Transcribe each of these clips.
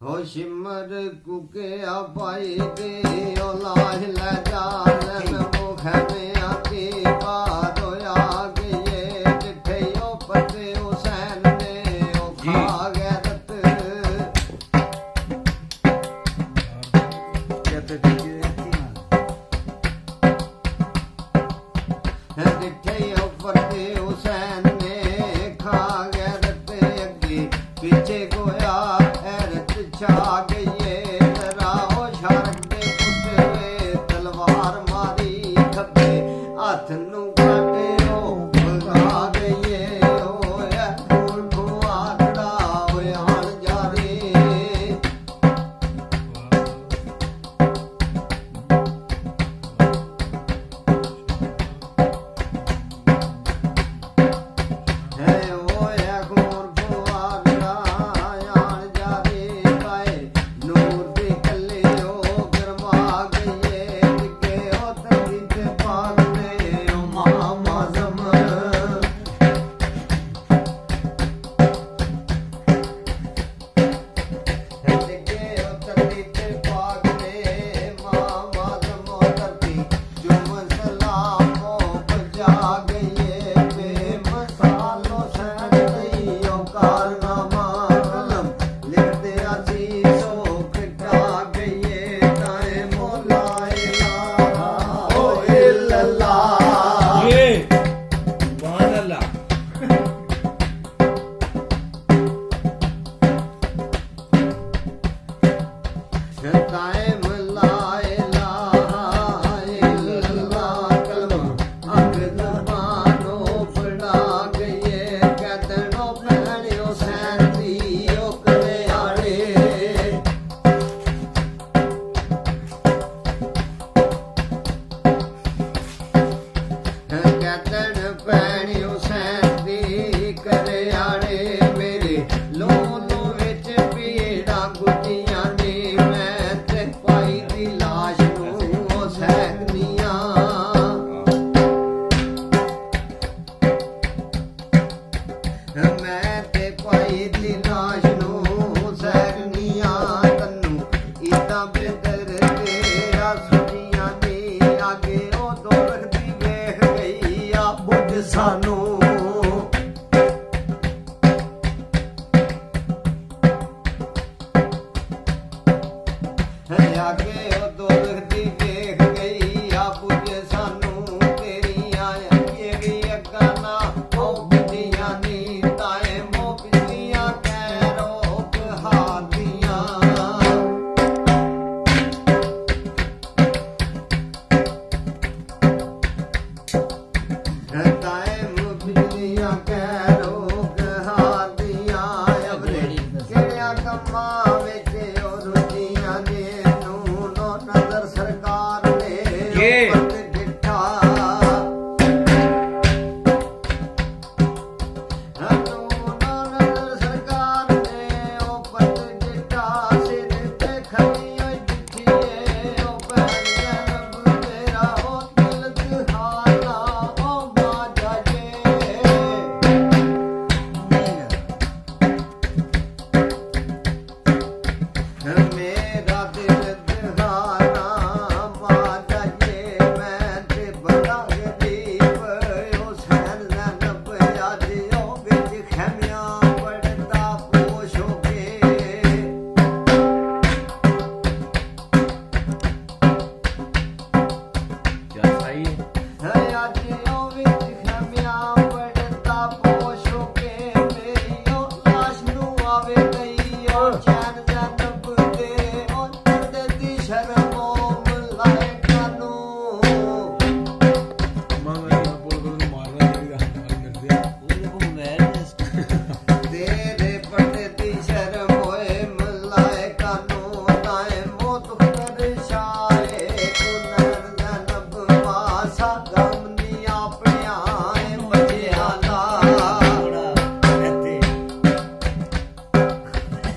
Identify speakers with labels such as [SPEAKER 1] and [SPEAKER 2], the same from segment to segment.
[SPEAKER 1] हो सिमर कुके अपाई दे ओलाह लजान मुख में 같은 Good time आगे और दो रख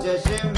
[SPEAKER 1] just you.